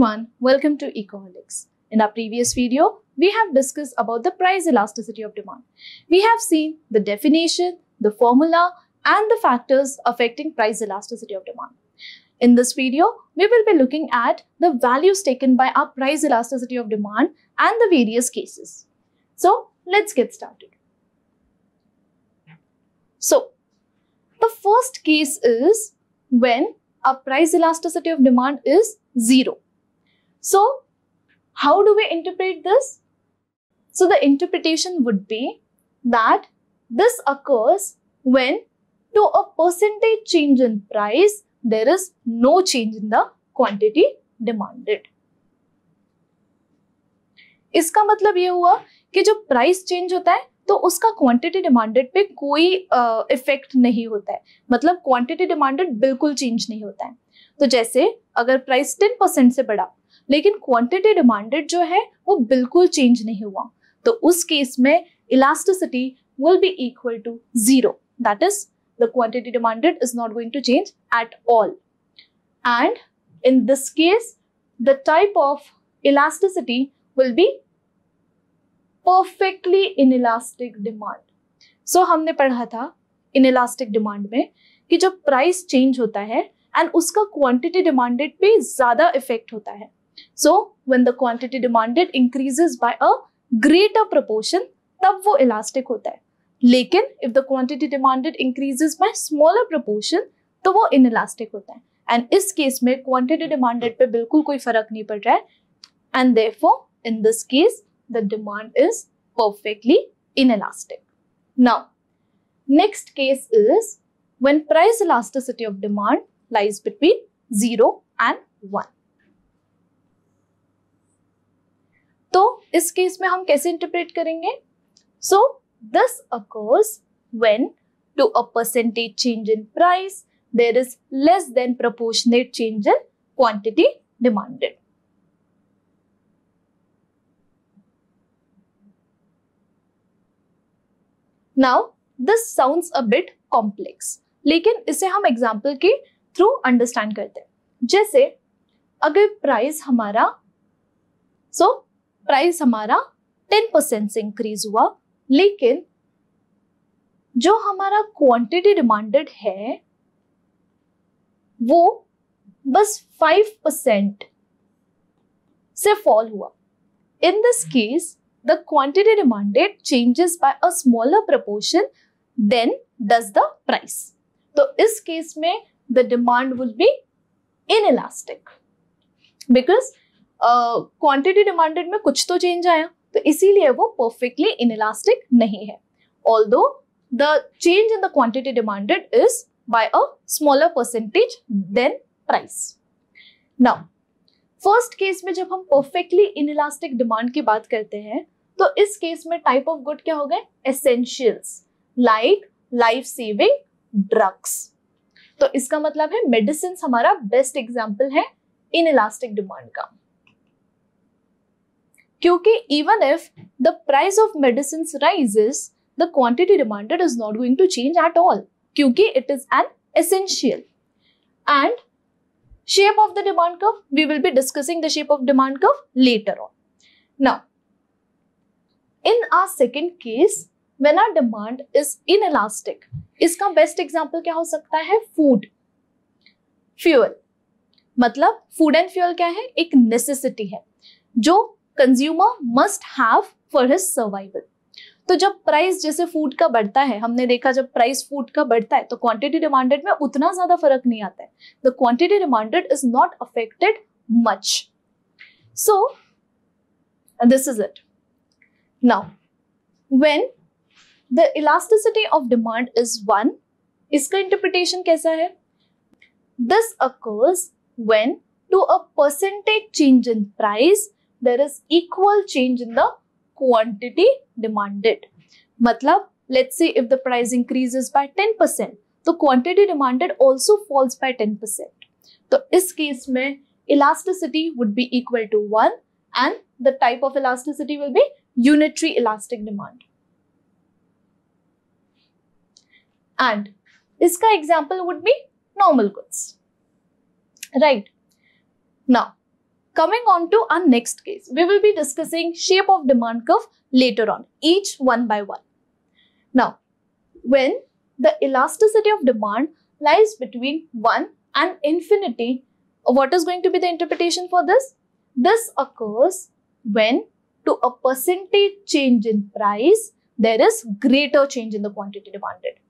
everyone, welcome to Ecoholics. In our previous video, we have discussed about the price elasticity of demand. We have seen the definition, the formula, and the factors affecting price elasticity of demand. In this video, we will be looking at the values taken by our price elasticity of demand and the various cases. So, let's get started. So, the first case is when our price elasticity of demand is zero. So, how do we interpret this? So, the interpretation would be that this occurs when to a percentage change in price, there is no change in the quantity demanded. इसका मतलब ये हुआ कि जो price change होता है तो उसका क्वांटिटी डिमांडेड पे कोई इफ़ेक्ट uh, नहीं होता है मतलब क्वांटिटी डिमांडेड बिल्कुल चेंज नहीं होता है तो जैसे अगर प्राइस टेन परसेंट से बढ़ा लेकिन क्वांटिटी डिमांडेड जो है, वो बिल्कुल चेंज नहीं हुआ। तो उस केस में elasticity will be equal to zero that is the quantity demanded is not going to change at all and in this case the type of elasticity will be perfectly inelastic demand so हमने पढ़ा था inelastic demand में कि जब price change होता है and उसका quantity demanded पे ज़्यादा इफ़ेक्ट होता है। So when the quantity demanded increases by a greater proportion तब वो इलास्टिक होता है लेकिन if the quantity demanded increases by smaller proportion तो वो इनइलास्टिक होता है एंड इस केस में क्वांटिटी डिमांडेड पे बिल्कुल कोई फर्क नहीं पड़ रहा है and therefore in this case the demand is perfectly inelastic. Now, next case is when price elasticity of demand lies between 0 and 1. तो इस केस में हम कैसे इंटरप्रेट करेंगे? So this occurs when to a percentage change in price there is less than proportionate change in quantity demanded now this sounds a bit complex लेकिन इसे हम example के थ्रू अंडरस्टैंड करते हैं। जैसे अगर प्राइस हमारा सो so, प्राइस हमारा 10 परसेंट से इंक्रीज हुआ। लेकिन जो हमारा क्वांटिटी डिमांडेड है, वो बस 5 परसेंट से फॉल हुआ। In this case the quantity demanded changes by a smaller proportion than does the price तो इस केस में the demand will be inelastic because uh, demanded में कुछ तो चेंज आया तो इसीलिए वो perfectly inelastic नहीं है। Although the change in the quantity demanded is by a smaller percentage than price. Now, first case में जब हम परफेक्टली इनइलास्टिक डिमांड की बात करते हैं तो इस केस में टाइप ऑफ़ गुड क्या हो गए? Essentials like life saving drugs तो इसका मतलब है मेडिसिन हमारा बेस्ट एग्ज़ाम्पल है इन इलास्टिक डिमांड का। क्योंकि even if the price of medicine rises the quantity demanded is not going to change at all क्योंकि it is an essential and shape of the demand curve, we will be discussing the shape of demand curve later on. Now, in our second case, when our demand is inelastic, इसका best example क्या हो सकता है? Food fuel मतलब food and fuel क्या है? एक necessity है, जो consumer must have for his survival तो जब प्राइस जैसे फ़ूड का बढ़ता है, हमने देखा जब प्राइस फ़ूड का बढ़ता है तो क्वांटिटी डिमांडेड में उतना ज़्यादा फ़र्क नहीं आता है। The quantity demanded is not affected much so this is it now when the elasticity of demand is one इसका इंटरप्रिटेशन कैसा है? This occurs when to a percentage change in price there is equal change in the quantity demanded मतलब let's say if the price increases by 10% तो quantity demanded also falls by 10% तो इस case में elasticity would be equal to 1 and the type of elasticity will be unitary elastic demand and इसका example would be normal goods right now coming on to our next case, we will be discussing shape of demand curve later on, each one by one. Now, when the elasticity of demand lies between 1 and infinity, what is going to be the interpretation for this? This occurs when to a percentage change in price, there is greater change in the quantity demanded.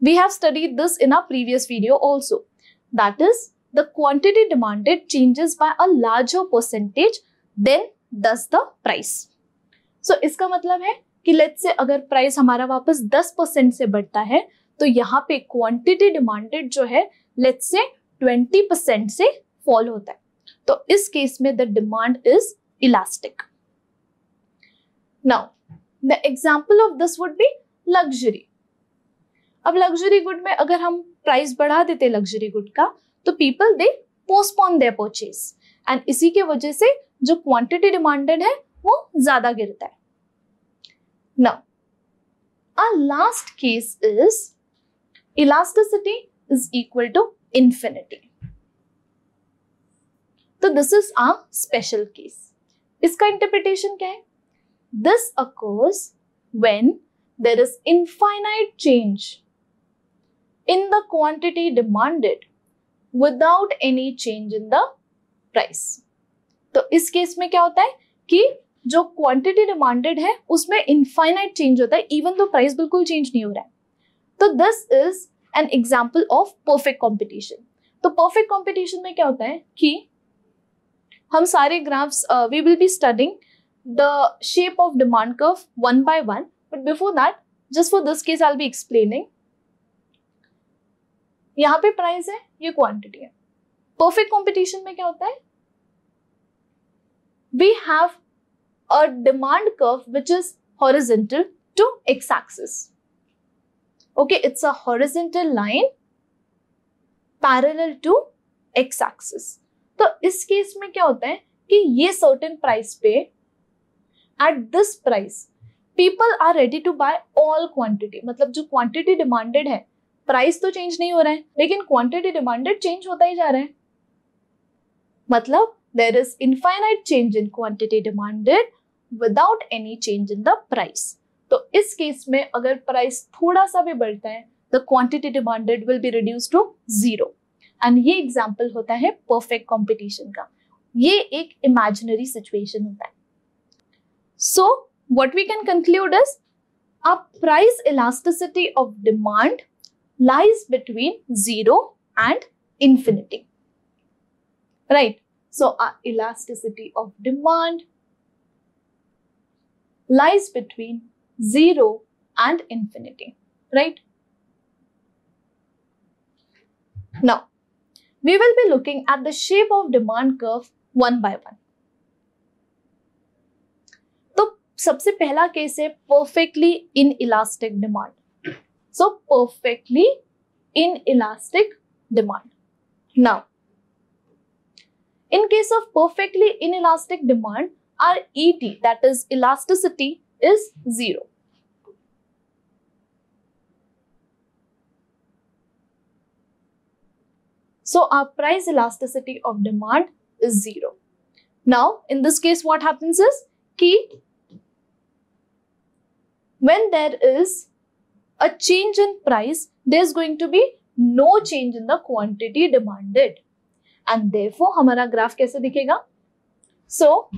We have studied this in our previous video also. That is, the quantity demanded changes by a larger percentage then does the price. So, इसका मतलब है कि late से अगर price हमारा वापस 10 percent से बढ़ता है तो यहाँ पे क्वांटिटी डिमांडेड जो है लेट से 20 परसेंट से फॉल होता है। तो इस केस में the demand is elastic now the example of this would be luxury अब लग्जरी गुड में अगर हम प्राइस बढ़ा देते लग्जरी गुड का तो people they postpone their purchase and इसी के वजह से जो क्वांटिटी डिमांडेड है, वो ज़्यादा गिरता है। Now our last case is elasticity is equal to infinity. तो this is a special case इसका इंटरप्रिटेशन क्या है? This occurs when there is infinite change in the quantity demanded without any change in the price तो इस case में क्या होता है कि जो क्वांटिटी डिमांडेड है, उसमें इनफाइनाइट चेंज होता है इवन दो प्राइस बिल्कुल चेंज नहीं हो रहा है। तो this is an example of perfect competition तो परफेक्ट कॉम्पिटिशन में क्या होता है कि हम सारे graphs we will be studying the shape of demand curve one by one but before that just for this case I be explaining यहाँ पे प्राइस है ये क्वांटिटी है। परफेक्ट कॉम्पिटिशन में क्या होता है? We have a demand curve which is horizontal to X axis Okay, it's a horizontal line parallel to x-axis. तो इस केस में क्या होता है कि ये सर्टेन प्राइस पे at this price people are ready to buy all quantity मतलब जो क्वांटिटी डिमांडेड है प्राइस तो चेंज नहीं हो रहा है, लेकिन क्वांटिटी डिमांडेड चेंज होता ही जा रहा है। मतलब there is infinite change in quantity demanded without any change in the price. तो इस केस में अगर प्राइस थोड़ा सा भी बढ़ता है the quantity demanded will be reduce to zero and ये एग्ज़ाम्पल होता है परफेक्ट कॉम्पिटिशन का। ये एक इमेजिनरी सिचुएशन होता है। So what we can conclude is a price elasticity of demand lies between zero and infinity right so our elasticity of demand lies between 0 and infinity, right? Now, we will be looking at the shape of demand curve one by one. तो सबसे पहला case है perfectly inelastic demand. So, perfectly inelastic demand. Now, in case of perfectly inelastic demand, our ET, that is elasticity, is zero. So our price elasticity of demand is zero. Now, in this case, what happens is key when there is a change in price, there's going to be no change in the quantity demanded. And therefore, हमारा graph कैसे दिखेगा? So,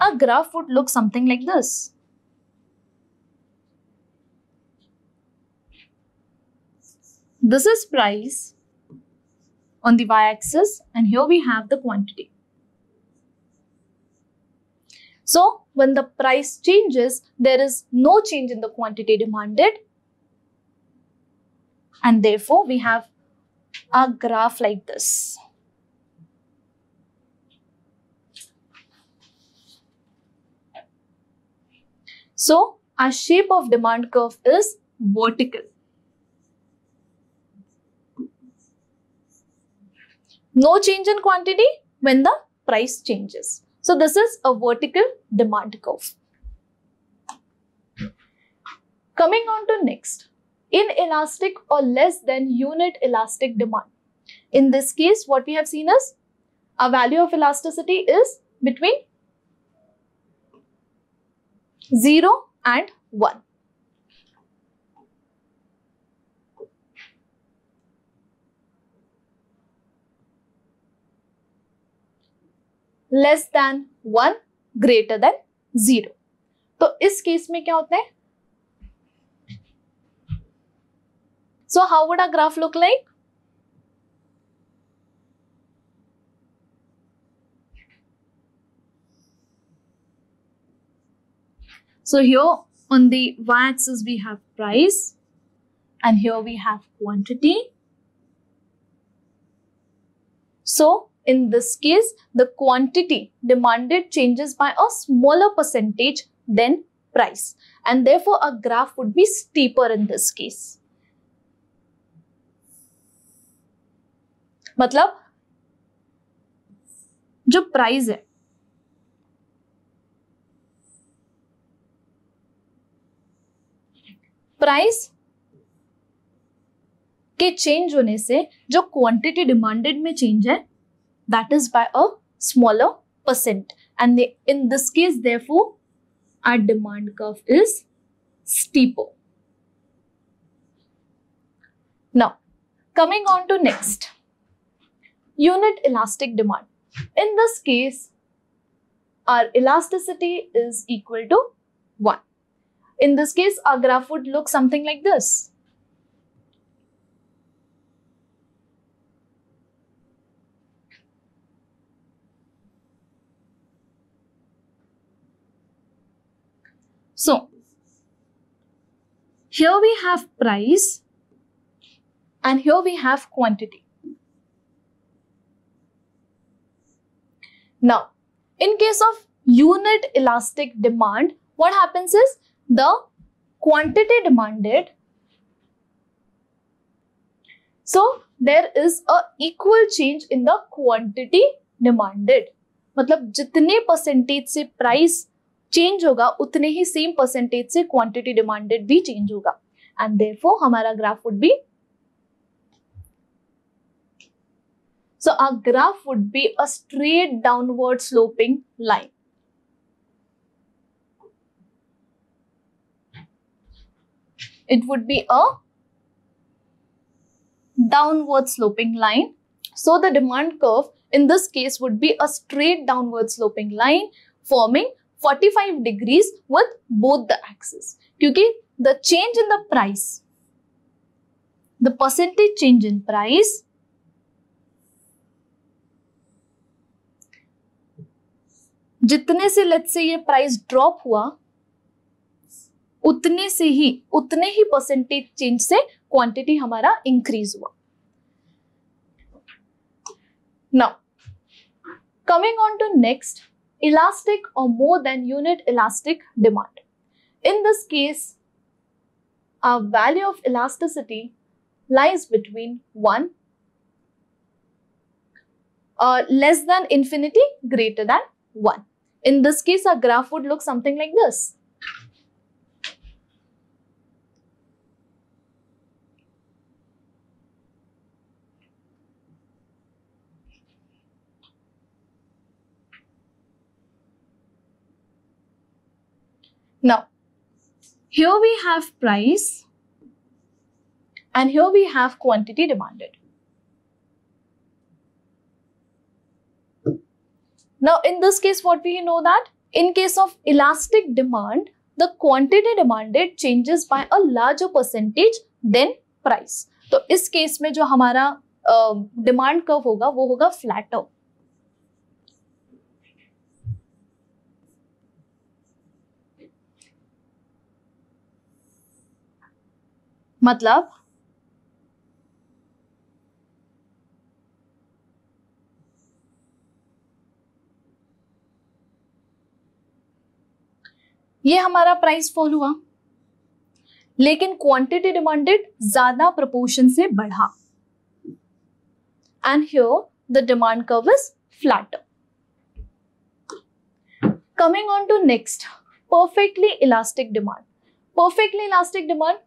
a graph would look something like this. This is price on the y-axis and here we have the quantity. So, when the price changes, there is no change in the quantity demanded and therefore we have a graph like this. So our shape of demand curve is vertical. No change in quantity when the price changes. So this is a vertical demand curve. Coming on to next, inelastic or less than unit elastic demand. In this case, what we have seen is a value of elasticity is between 0 and 1. Less than 1, greater than 0. तो इस case में क्या होता है So how would our graph look like? So here on the y-axis we have price and here we have quantity. So in this case, the quantity demanded changes by a smaller percentage than price and therefore a graph would be steeper in this case. मतलब जो price है price के change होने से जो quantity demanded में change है that is by a smaller percent. And they, in this case, therefore, our demand curve is steeper. Now, coming on to next, unit elastic demand. In this case, our elasticity is equal to 1. In this case, our graph would look something like this. So, here we have price and here we have quantity. Now, in case of unit elastic demand, what happens is the quantity demanded. So, there is a equal change in the quantity demanded. मतलब जितने percentage से price change होगा उतने ही same percentage से quantity demanded भी change होगा and therefore हमारा graph would be So our graph would be a straight downward sloping line. It would be a downward sloping line. So the demand curve in this case would be a straight downward sloping line forming 45 degrees with both the axes. Because the change in the price, the percentage change in price जितने से late से ये price drop हुआ उतने से ही उतने ही परसेंटेज चेंज से क्वांटिटी हमारा इंक्रीज हुआ now coming on to next elastic or more than unit elastic demand. In this case, our value of elasticity lies between 1 uh, less than infinity greater than 1. In this case, our graph would look something like this. Now, here we have price and here we have quantity demanded. Now, in this case, what we know that in case of elastic demand, the quantity demanded changes by a larger percentage than price. तो इस case में जो हमारा demand uh, curve होगा वो होगा flatter मतलब? ये हमारा प्राइस फॉल हुआ। लेकिन क्वांटिटी डिमांडेड ज़्यादा प्रपोर्शन से बढ़ा। And here the demand curve is flatter coming on to next perfectly elastic demand perfectly elastic demand.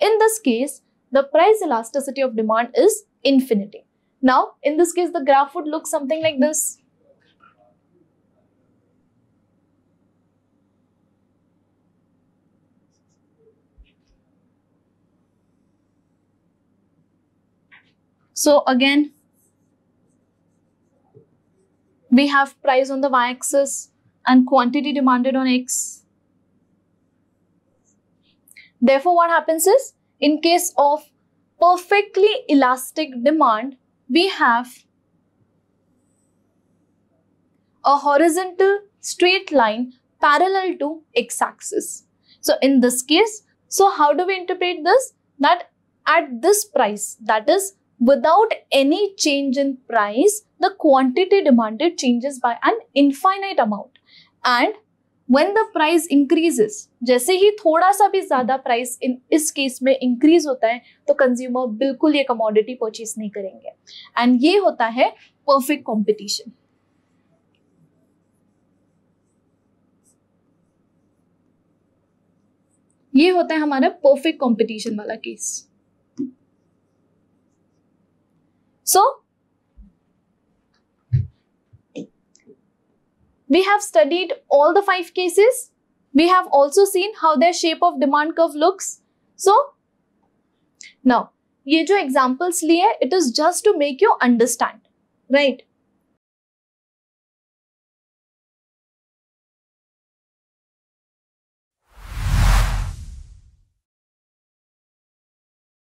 In this case, the price elasticity of demand is infinity. Now, in this case, the graph would look something like this. So again, we have price on the y-axis and quantity demanded on x. Therefore, what happens is, in case of perfectly elastic demand, we have a horizontal straight line parallel to x-axis. So in this case, so how do we interpret this? That at this price, that is without any change in price, the quantity demanded changes by an infinite amount. And when the price increases, जैसे ही थोड़ा सा भी ज़्यादा price in इस case में increase होता है तो कंज्यूमर बिल्कुल ये कमोडिटी परचेज नहीं करेंगे। एंड ये होता है परफेक्ट कॉम्पिटिशन ये होता है हमारा परफेक्ट कंपटीशन वाला case so we have studied all the five cases we have also seen how their shape of demand curve looks so now ये जो examples लिए it is just to make you understand right